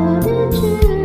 How did you?